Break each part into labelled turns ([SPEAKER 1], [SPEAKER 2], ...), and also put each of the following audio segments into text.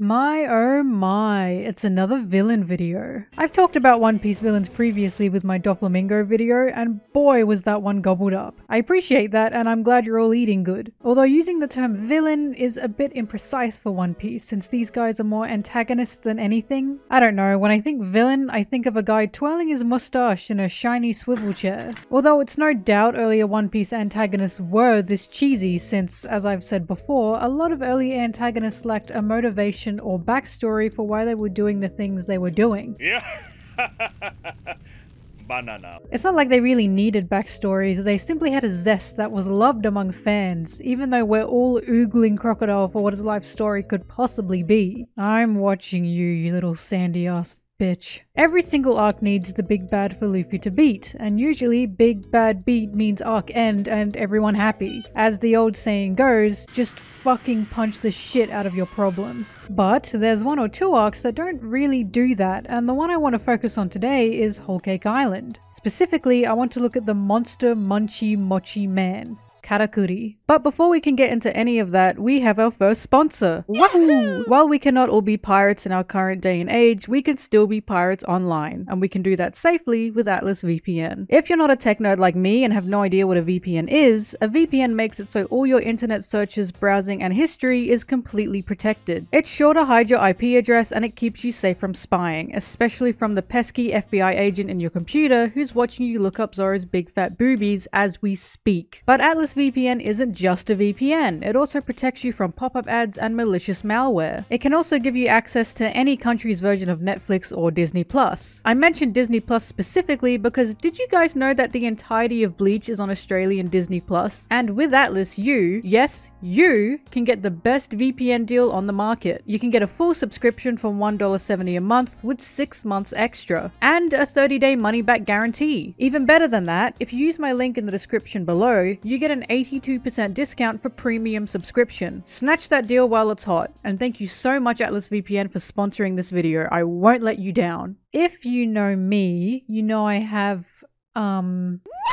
[SPEAKER 1] My oh my, it's another villain video. I've talked about One Piece villains previously with my Doflamingo video, and boy was that one gobbled up. I appreciate that, and I'm glad you're all eating good. Although using the term villain is a bit imprecise for One Piece, since these guys are more antagonists than anything. I don't know, when I think villain, I think of a guy twirling his mustache in a shiny swivel chair. Although it's no doubt earlier One Piece antagonists were this cheesy, since, as I've said before, a lot of early antagonists lacked a motivation or backstory for why they were doing the things they were doing.
[SPEAKER 2] Yeah. Banana.
[SPEAKER 1] It's not like they really needed backstories, they simply had a zest that was loved among fans, even though we're all oogling Crocodile for what his life story could possibly be. I'm watching you, you little sandy ass bitch. Every single arc needs the big bad for Luffy to beat, and usually big bad beat means arc end and everyone happy. As the old saying goes, just fucking punch the shit out of your problems. But there's one or two arcs that don't really do that, and the one I want to focus on today is Whole Cake Island. Specifically, I want to look at the Monster Munchy Mochi Man. Katakuri. But before we can get into any of that, we have our first sponsor. Wahoo! While we cannot all be pirates in our current day and age, we can still be pirates online, and we can do that safely with Atlas VPN. If you're not a tech nerd like me and have no idea what a VPN is, a VPN makes it so all your internet searches, browsing, and history is completely protected. It's sure to hide your IP address and it keeps you safe from spying, especially from the pesky FBI agent in your computer who's watching you look up Zoro's big fat boobies as we speak. But Atlas VPN isn't just a VPN, it also protects you from pop-up ads and malicious malware. It can also give you access to any country's version of Netflix or Disney+. Plus. I mentioned Disney Plus specifically because did you guys know that the entirety of Bleach is on Australian Disney Plus? And with Atlas, you, yes, you, can get the best VPN deal on the market. You can get a full subscription for $1.70 a month with 6 months extra, and a 30-day money-back guarantee. Even better than that, if you use my link in the description below, you get an 82% discount for premium subscription. Snatch that deal while it's hot. And thank you so much Atlas VPN for sponsoring this video. I won't let you down. If you know me, you know I have, um...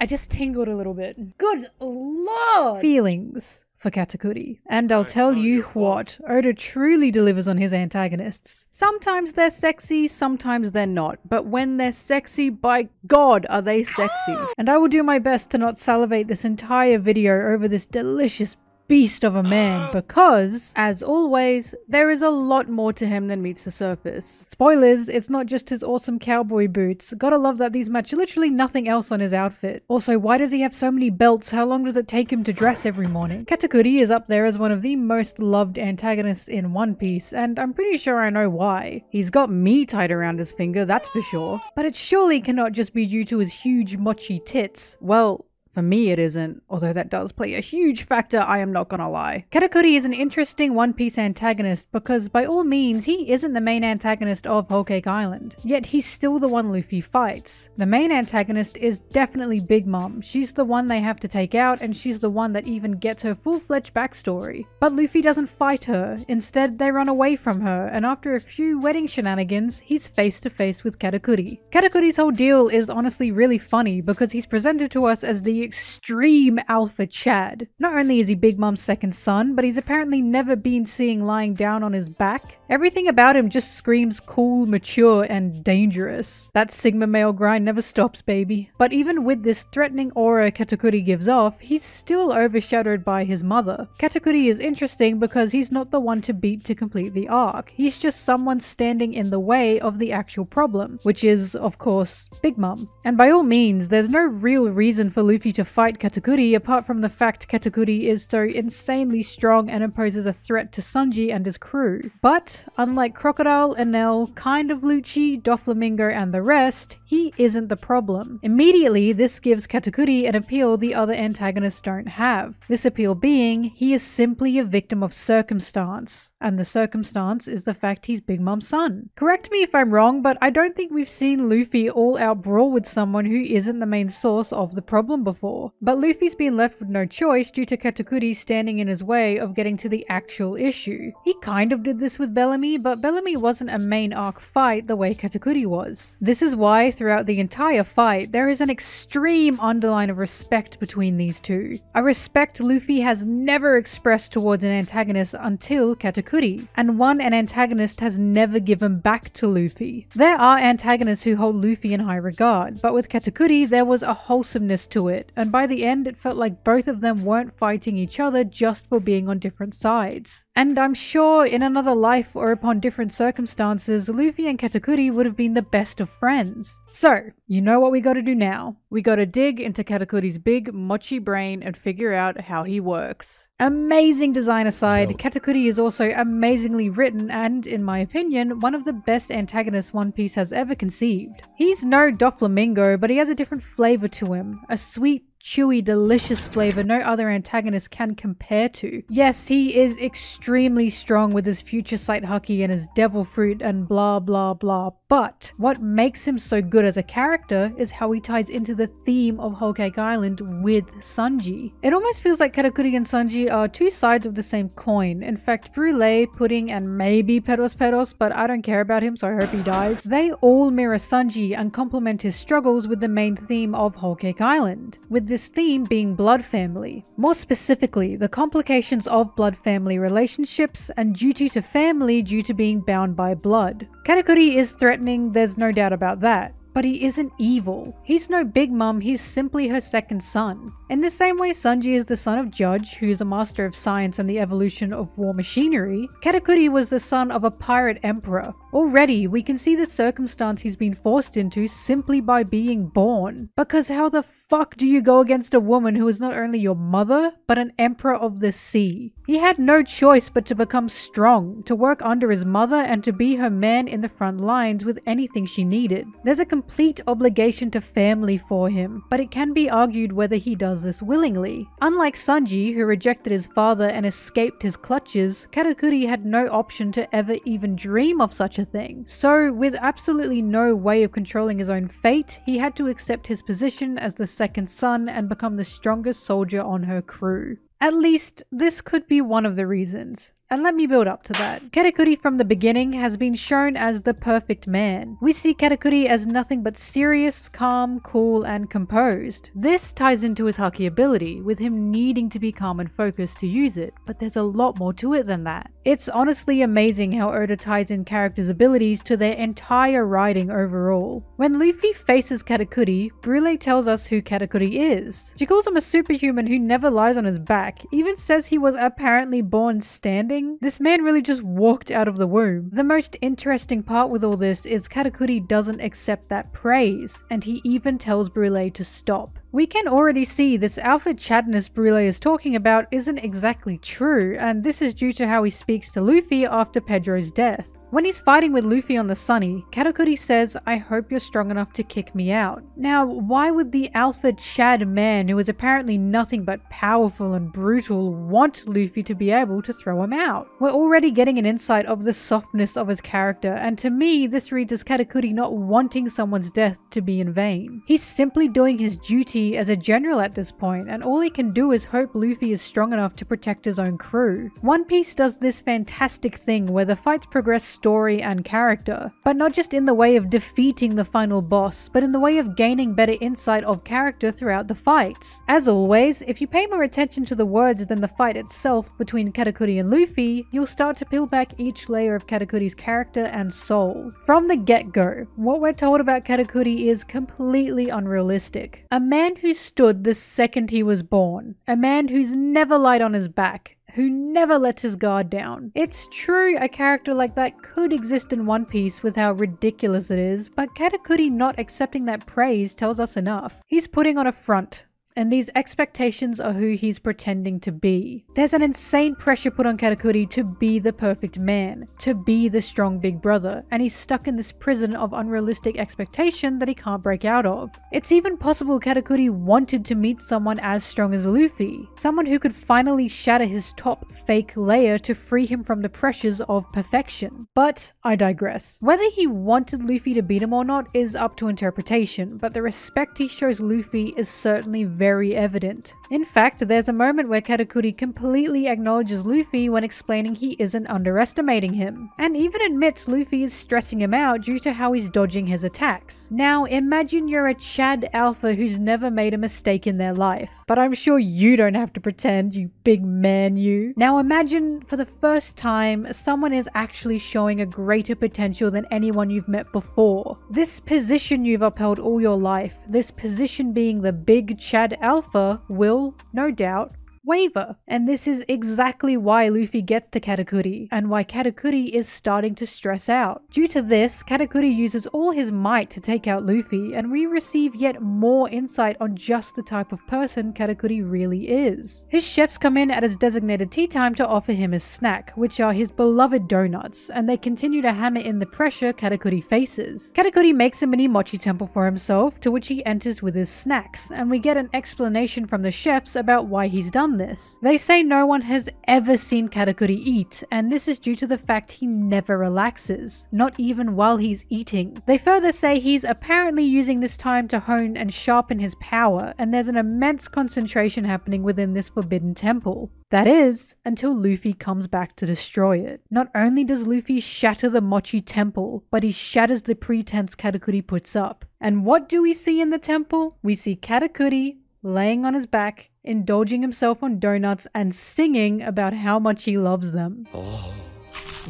[SPEAKER 1] I just tingled a little bit. Good lord! Feelings for Katakuri. And I'll tell you what, Oda truly delivers on his antagonists. Sometimes they're sexy, sometimes they're not, but when they're sexy, by god are they sexy. And I will do my best to not salivate this entire video over this delicious beast of a man because, as always, there is a lot more to him than meets the surface. Spoilers, it's not just his awesome cowboy boots. Gotta love that these match literally nothing else on his outfit. Also, why does he have so many belts? How long does it take him to dress every morning? Katakuri is up there as one of the most loved antagonists in One Piece, and I'm pretty sure I know why. He's got me tied around his finger, that's for sure. But it surely cannot just be due to his huge mochi tits. Well, for me, it isn't, although that does play a huge factor, I am not gonna lie. Katakuri is an interesting One Piece antagonist because, by all means, he isn't the main antagonist of Whole Cake Island, yet he's still the one Luffy fights. The main antagonist is definitely Big Mom. She's the one they have to take out, and she's the one that even gets her full-fledged backstory. But Luffy doesn't fight her, instead they run away from her, and after a few wedding shenanigans, he's face to face with Katakuri. Katakuri's whole deal is honestly really funny because he's presented to us as the extreme alpha Chad. Not only is he Big Mom's second son, but he's apparently never been seen lying down on his back. Everything about him just screams cool, mature, and dangerous. That Sigma male grind never stops, baby. But even with this threatening aura Katakuri gives off, he's still overshadowed by his mother. Katakuri is interesting because he's not the one to beat to complete the arc. He's just someone standing in the way of the actual problem, which is, of course, Big Mom. And by all means, there's no real reason for Luffy to fight Katakuri apart from the fact Katakuri is so insanely strong and imposes a threat to Sanji and his crew. But, unlike Crocodile, Enel, Kind of Lucci, Doflamingo and the rest, he isn't the problem. Immediately, this gives Katakuri an appeal the other antagonists don't have. This appeal being, he is simply a victim of circumstance, and the circumstance is the fact he's Big Mom's son. Correct me if I'm wrong, but I don't think we've seen Luffy all out brawl with someone who isn't the main source of the problem before. But Luffy's been left with no choice due to Katakuri standing in his way of getting to the actual issue. He kind of did this with Bellamy, but Bellamy wasn't a main arc fight the way Katakuri was. This is why, through throughout the entire fight, there is an extreme underline of respect between these two. A respect Luffy has never expressed towards an antagonist until Katakuri, and one an antagonist has never given back to Luffy. There are antagonists who hold Luffy in high regard, but with Katakuri there was a wholesomeness to it, and by the end it felt like both of them weren't fighting each other just for being on different sides. And I'm sure in another life or upon different circumstances, Luffy and Katakuri would have been the best of friends. So, you know what we gotta do now. We gotta dig into Katakuri's big, mochi brain and figure out how he works. Amazing design aside, Katakuri is also amazingly written and, in my opinion, one of the best antagonists One Piece has ever conceived. He's no Doflamingo, but he has a different flavor to him. A sweet, chewy, delicious flavor no other antagonist can compare to. Yes, he is extremely strong with his future sight haki and his devil fruit and blah blah blah, but what makes him so good as a character is how he ties into the theme of Whole Cake Island with Sanji. It almost feels like Katakuri and Sanji are two sides of the same coin. In fact, Brulee, Pudding, and maybe Perospero, but I don't care about him so I hope he dies. They all mirror Sanji and complement his struggles with the main theme of Whole Cake Island, with this theme being blood family. More specifically, the complications of blood family relationships and duty to family due to being bound by blood. Katakuri is threatening, there's no doubt about that. But he isn't evil. He's no Big Mom, he's simply her second son. In the same way Sanji is the son of Judge, who is a master of science and the evolution of war machinery, Katakuri was the son of a pirate emperor. Already, we can see the circumstance he's been forced into simply by being born. Because how the fuck do you go against a woman who is not only your mother, but an emperor of the sea? He had no choice but to become strong, to work under his mother and to be her man in the front lines with anything she needed. There's a complete obligation to family for him, but it can be argued whether he does this willingly. Unlike Sanji, who rejected his father and escaped his clutches, Katakuri had no option to ever even dream of such a thing. So, with absolutely no way of controlling his own fate, he had to accept his position as the second son and become the strongest soldier on her crew. At least, this could be one of the reasons. And let me build up to that. Katakuri from the beginning has been shown as the perfect man. We see Katakuri as nothing but serious, calm, cool, and composed. This ties into his haki ability, with him needing to be calm and focused to use it, but there's a lot more to it than that. It's honestly amazing how Oda ties in characters' abilities to their entire writing overall. When Luffy faces Katakuri, Brulee tells us who Katakuri is. She calls him a superhuman who never lies on his back, even says he was apparently born standing this man really just walked out of the womb. The most interesting part with all this is Katakuri doesn't accept that praise, and he even tells Brulee to stop. We can already see this alpha Chadness Brulee is talking about isn't exactly true, and this is due to how he speaks to Luffy after Pedro's death. When he's fighting with Luffy on the Sunny, Katakuri says, I hope you're strong enough to kick me out. Now, why would the alpha Chad man, who is apparently nothing but powerful and brutal, want Luffy to be able to throw him out? We're already getting an insight of the softness of his character, and to me, this reads as Katakuri not wanting someone's death to be in vain. He's simply doing his duty as a general at this point, and all he can do is hope Luffy is strong enough to protect his own crew. One Piece does this fantastic thing where the fights progress story and character, but not just in the way of defeating the final boss, but in the way of gaining better insight of character throughout the fights. As always, if you pay more attention to the words than the fight itself between Katakuri and Luffy, you'll start to peel back each layer of Katakuri's character and soul. From the get-go, what we're told about Katakuri is completely unrealistic. A man who stood the second he was born, a man who's never lied on his back, who never lets his guard down. It's true a character like that could exist in One Piece with how ridiculous it is, but Katakuri not accepting that praise tells us enough. He's putting on a front, and these expectations are who he's pretending to be. There's an insane pressure put on Katakuri to be the perfect man, to be the strong big brother, and he's stuck in this prison of unrealistic expectation that he can't break out of. It's even possible Katakuri wanted to meet someone as strong as Luffy, someone who could finally shatter his top fake layer to free him from the pressures of perfection. But I digress. Whether he wanted Luffy to beat him or not is up to interpretation, but the respect he shows Luffy is certainly very very evident. In fact, there's a moment where Katakuri completely acknowledges Luffy when explaining he isn't underestimating him, and even admits Luffy is stressing him out due to how he's dodging his attacks. Now, imagine you're a Chad Alpha who's never made a mistake in their life, but I'm sure you don't have to pretend, you big man you. Now imagine for the first time someone is actually showing a greater potential than anyone you've met before. This position you've upheld all your life, this position being the big Chad Alpha, will, no doubt, waver. And this is exactly why Luffy gets to Katakuri, and why Katakuri is starting to stress out. Due to this, Katakuri uses all his might to take out Luffy, and we receive yet more insight on just the type of person Katakuri really is. His chefs come in at his designated tea time to offer him his snack, which are his beloved donuts, and they continue to hammer in the pressure Katakuri faces. Katakuri makes a mini mochi temple for himself, to which he enters with his snacks, and we get an explanation from the chefs about why he's done this. They say no one has ever seen Katakuri eat, and this is due to the fact he never relaxes, not even while he's eating. They further say he's apparently using this time to hone and sharpen his power, and there's an immense concentration happening within this forbidden temple. That is, until Luffy comes back to destroy it. Not only does Luffy shatter the Mochi temple, but he shatters the pretense Katakuri puts up. And what do we see in the temple? We see Katakuri laying on his back, indulging himself on donuts, and singing about how much he loves them.
[SPEAKER 2] Oh,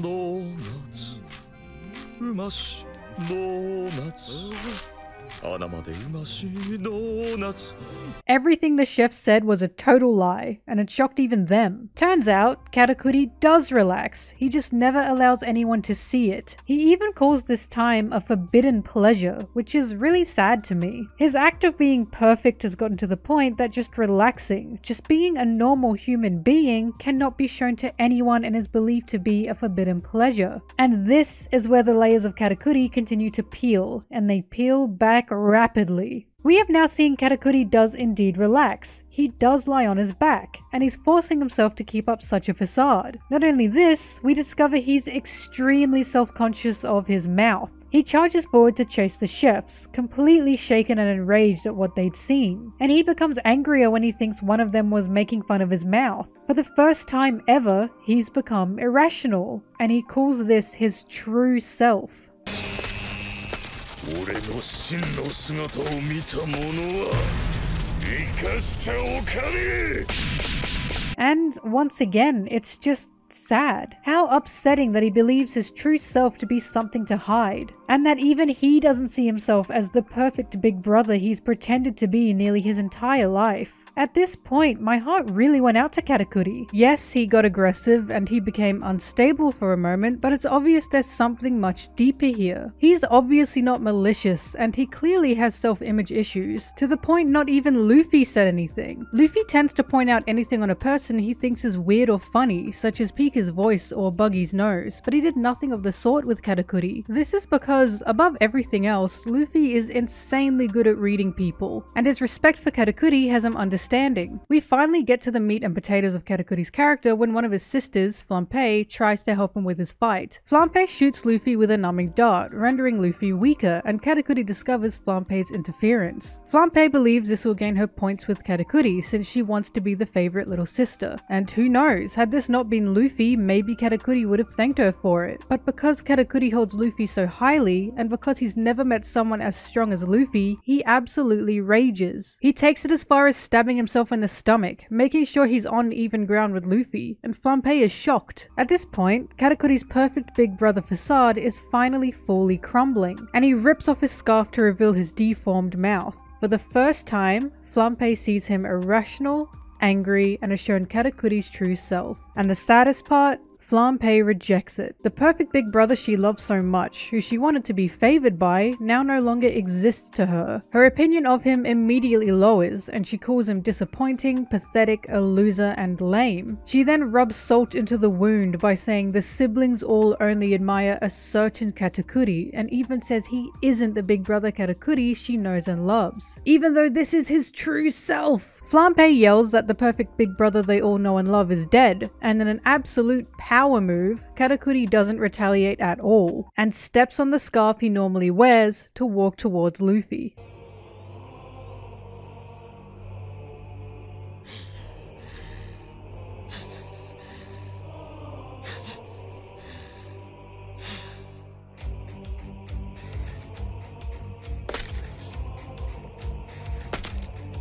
[SPEAKER 2] donuts. Donuts.
[SPEAKER 1] Everything the chef said was a total lie, and it shocked even them. Turns out, Katakuri does relax, he just never allows anyone to see it. He even calls this time a forbidden pleasure, which is really sad to me. His act of being perfect has gotten to the point that just relaxing, just being a normal human being, cannot be shown to anyone and is believed to be a forbidden pleasure. And this is where the layers of Katakuri continue to peel, and they peel back rapidly. We have now seen Katakuri does indeed relax. He does lie on his back, and he's forcing himself to keep up such a facade. Not only this, we discover he's extremely self-conscious of his mouth. He charges forward to chase the chefs, completely shaken and enraged at what they'd seen. And he becomes angrier when he thinks one of them was making fun of his mouth. For the first time ever, he's become irrational, and he calls this his true self.
[SPEAKER 2] 俺の真の姿を見た者は生かしちゃおかねえ
[SPEAKER 1] And once again, it's just sad. How upsetting that he believes his true self to be something to hide, and that even he doesn't see himself as the perfect big brother he's pretended to be nearly his entire life. At this point, my heart really went out to Katakuri. Yes, he got aggressive and he became unstable for a moment, but it's obvious there's something much deeper here. He's obviously not malicious and he clearly has self-image issues, to the point not even Luffy said anything. Luffy tends to point out anything on a person he thinks is weird or funny, such as Pica's voice or Buggy's nose, but he did nothing of the sort with Katakuri. This is because, above everything else, Luffy is insanely good at reading people, and his respect for Katakuri has him understanding. We finally get to the meat and potatoes of Katakuri's character when one of his sisters, Flampe, tries to help him with his fight. Flampe shoots Luffy with a numbing dart, rendering Luffy weaker, and Katakuri discovers Flampe's interference. Flampe believes this will gain her points with Katakuri since she wants to be the favorite little sister. And who knows, had this not been Luffy, maybe Katakuri would have thanked her for it. But because Katakuri holds Luffy so highly, and because he's never met someone as strong as Luffy, he absolutely rages. He takes it as far as stabbing himself in the stomach, making sure he's on even ground with Luffy, and Flampe is shocked. At this point, Katakuri's perfect big brother facade is finally fully crumbling, and he rips off his scarf to reveal his deformed mouth. For the first time, Flampe sees him irrational, angry, and has shown Katakuri's true self. And the saddest part? Flampe rejects it. The perfect big brother she loved so much, who she wanted to be favored by, now no longer exists to her. Her opinion of him immediately lowers, and she calls him disappointing, pathetic, a loser, and lame. She then rubs salt into the wound by saying the siblings all only admire a certain Katakuri, and even says he isn't the big brother Katakuri she knows and loves. Even though this is his true self! Flampe yells that the perfect big brother they all know and love is dead, and in an absolute power move, Katakuri doesn't retaliate at all, and steps on the scarf he normally wears to walk towards Luffy.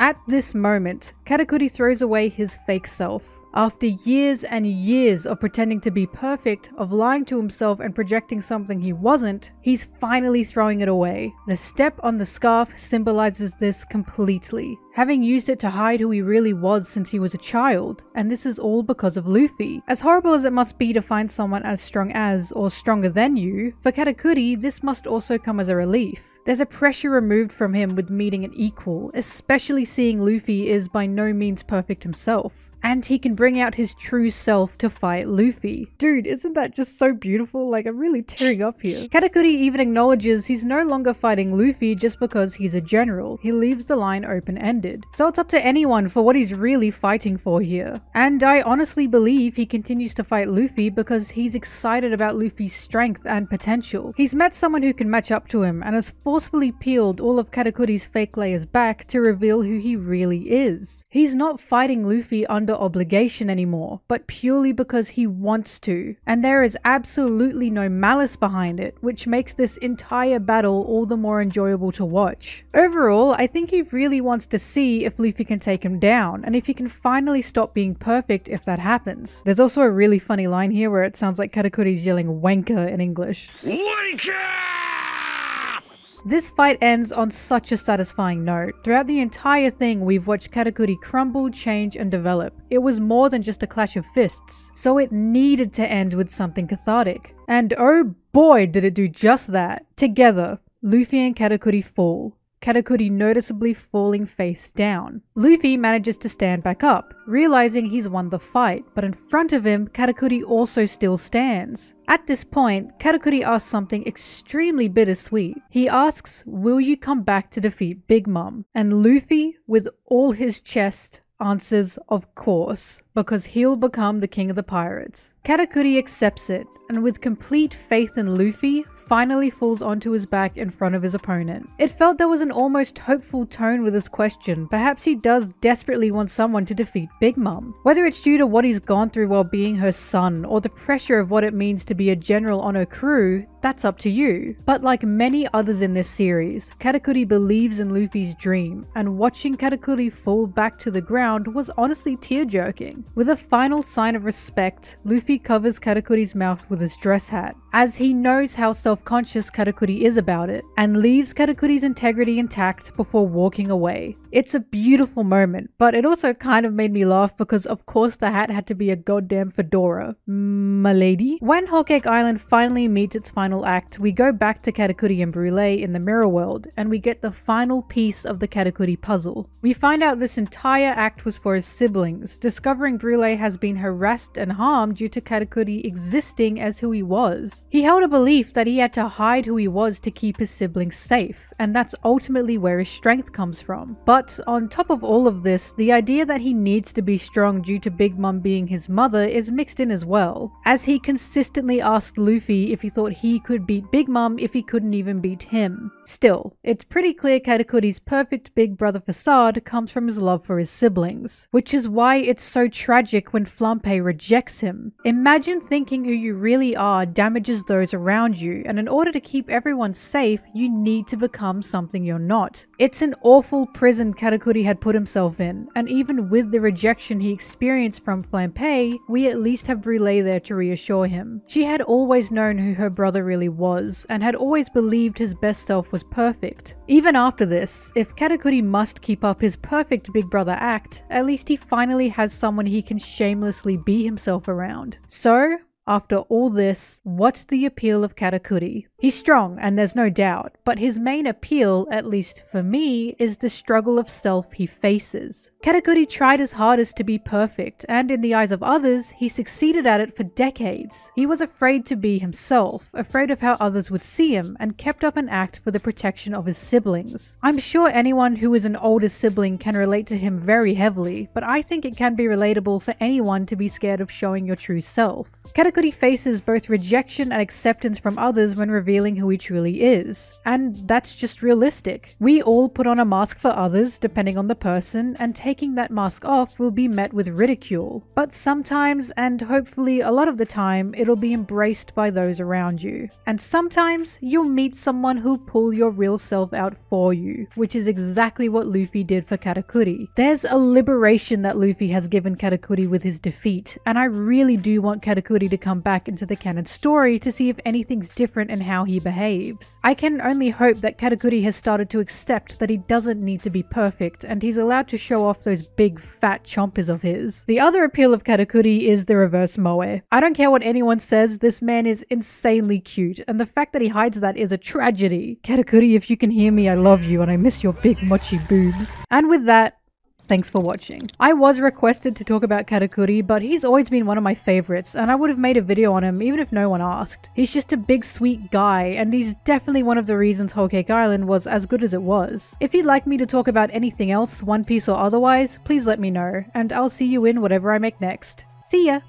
[SPEAKER 1] At this moment, Katakuri throws away his fake self. After years and years of pretending to be perfect, of lying to himself and projecting something he wasn't, he's finally throwing it away. The step on the scarf symbolizes this completely, having used it to hide who he really was since he was a child, and this is all because of Luffy. As horrible as it must be to find someone as strong as, or stronger than you, for Katakuri this must also come as a relief. There's a pressure removed from him with meeting an equal, especially seeing Luffy is by no means perfect himself. And he can bring out his true self to fight Luffy. Dude, isn't that just so beautiful? Like, I'm really tearing up here. Katakuri even acknowledges he's no longer fighting Luffy just because he's a general. He leaves the line open-ended. So it's up to anyone for what he's really fighting for here. And I honestly believe he continues to fight Luffy because he's excited about Luffy's strength and potential. He's met someone who can match up to him and has forcefully peeled all of Katakuri's fake layers back to reveal who he really is. He's not fighting Luffy under obligation anymore, but purely because he wants to. And there is absolutely no malice behind it, which makes this entire battle all the more enjoyable to watch. Overall, I think he really wants to see if Luffy can take him down, and if he can finally stop being perfect if that happens. There's also a really funny line here where it sounds like Katakuri's yelling wanker in English.
[SPEAKER 2] Wanker!
[SPEAKER 1] This fight ends on such a satisfying note. Throughout the entire thing, we've watched Katakuri crumble, change, and develop. It was more than just a clash of fists, so it needed to end with something cathartic. And oh boy, did it do just that. Together, Luffy and Katakuri fall. Katakuri noticeably falling face down. Luffy manages to stand back up, realizing he's won the fight, but in front of him, Katakuri also still stands. At this point, Katakuri asks something extremely bittersweet. He asks, will you come back to defeat Big Mom? And Luffy, with all his chest, answers, of course, because he'll become the king of the pirates. Katakuri accepts it, and with complete faith in Luffy, finally falls onto his back in front of his opponent. It felt there was an almost hopeful tone with this question, perhaps he does desperately want someone to defeat Big Mom. Whether it's due to what he's gone through while being her son, or the pressure of what it means to be a general on her crew, that's up to you. But like many others in this series, Katakuri believes in Luffy's dream, and watching Katakuri fall back to the ground was honestly tear-jerking. With a final sign of respect, Luffy covers Katakuri's mouth with his dress hat, as he knows how self-conscious Katakuri is about it, and leaves Katakuri's integrity intact before walking away. It's a beautiful moment, but it also kind of made me laugh because of course the hat had to be a goddamn fedora. M'lady? When Whole Cake Island finally meets its final act, we go back to Katakuri and Brulee in the mirror world, and we get the final piece of the Katakuri puzzle. We find out this entire act was for his siblings, discovering Brulee has been harassed and harmed due to Katakuri existing as who he was. He held a belief that he had to hide who he was to keep his siblings safe, and that's ultimately where his strength comes from. But on top of all of this, the idea that he needs to be strong due to Big Mom being his mother is mixed in as well, as he consistently asked Luffy if he thought he could beat Big Mom if he couldn't even beat him. Still, it's pretty clear Katakuri's perfect big brother facade comes from his love for his siblings, which is why it's so tragic when Flampe rejects him. Imagine thinking who you really are damages those around you, and in order to keep everyone safe, you need to become something you're not. It's an awful prison Katakuri had put himself in, and even with the rejection he experienced from Flampe, we at least have Brulee there to reassure him. She had always known who her brother really was, and had always believed his best self was perfect. Even after this, if Katakuri must keep up his perfect big brother act, at least he finally has someone he can shamelessly be himself around. So, after all this, what's the appeal of Katakuri? He's strong, and there's no doubt, but his main appeal, at least for me, is the struggle of self he faces. Katakuri tried his hardest to be perfect, and in the eyes of others, he succeeded at it for decades. He was afraid to be himself, afraid of how others would see him, and kept up an act for the protection of his siblings. I'm sure anyone who is an older sibling can relate to him very heavily, but I think it can be relatable for anyone to be scared of showing your true self. Katakuri faces both rejection and acceptance from others when revealing revealing who he truly is. And that's just realistic. We all put on a mask for others, depending on the person, and taking that mask off will be met with ridicule. But sometimes, and hopefully a lot of the time, it'll be embraced by those around you. And sometimes you'll meet someone who'll pull your real self out for you, which is exactly what Luffy did for Katakuri. There's a liberation that Luffy has given Katakuri with his defeat, and I really do want Katakuri to come back into the canon story to see if anything's different in how he behaves. I can only hope that Katakuri has started to accept that he doesn't need to be perfect and he's allowed to show off those big fat chompers of his. The other appeal of Katakuri is the reverse moe. I don't care what anyone says, this man is insanely cute and the fact that he hides that is a tragedy. Katakuri, if you can hear me, I love you and I miss your big mochi boobs. And with that, Thanks for watching. I was requested to talk about Katakuri, but he's always been one of my favorites, and I would have made a video on him even if no one asked. He's just a big sweet guy, and he's definitely one of the reasons Whole Cake Island was as good as it was. If you'd like me to talk about anything else, One Piece or otherwise, please let me know, and I'll see you in whatever I make next. See ya!